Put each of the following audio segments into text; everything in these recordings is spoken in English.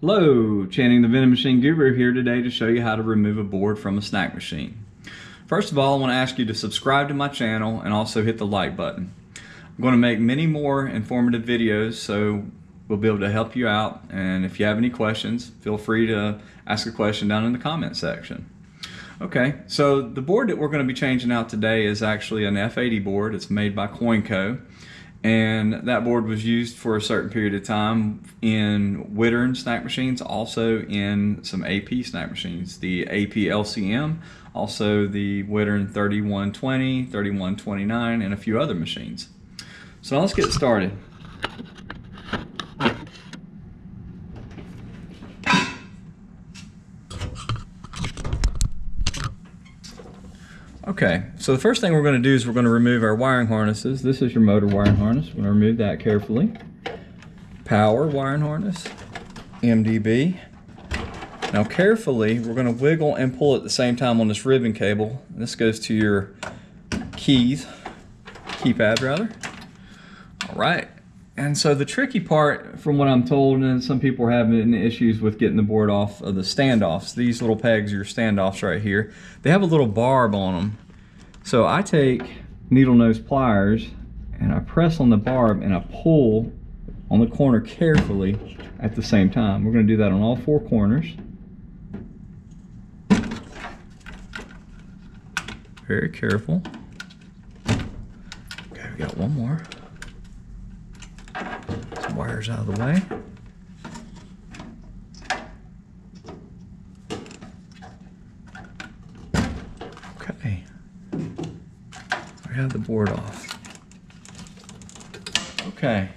Hello, Channing the Vending Machine Guru here today to show you how to remove a board from a snack machine. First of all, I want to ask you to subscribe to my channel and also hit the like button. I'm going to make many more informative videos so we'll be able to help you out and if you have any questions, feel free to ask a question down in the comment section. Okay, so the board that we're going to be changing out today is actually an F80 board. It's made by Coinco and that board was used for a certain period of time in Wittern snack machines, also in some AP snack machines, the AP LCM, also the Wittern 3120, 3129, and a few other machines. So let's get started. Okay, so the first thing we're going to do is we're going to remove our wiring harnesses. This is your motor wiring harness. We're to remove that carefully. Power wiring harness, MDB. Now carefully, we're going to wiggle and pull at the same time on this ribbon cable. This goes to your keys, keypad rather. All right, and so the tricky part, from what I'm told, and some people are having issues with getting the board off of the standoffs. These little pegs your standoffs right here. They have a little barb on them. So I take needle nose pliers and I press on the barb and I pull on the corner carefully at the same time. We're going to do that on all four corners. Very careful. Okay, we got one more wires out of the way. Okay. We have the board off. Okay.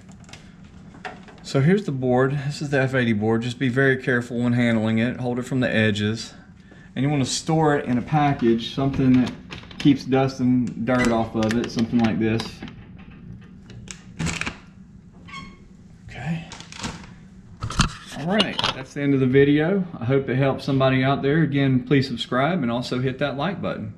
So here's the board. This is the F80 board. Just be very careful when handling it. Hold it from the edges. And you want to store it in a package, something that keeps dust and dirt off of it, something like this. All right, that's the end of the video. I hope it helps somebody out there. Again, please subscribe and also hit that like button.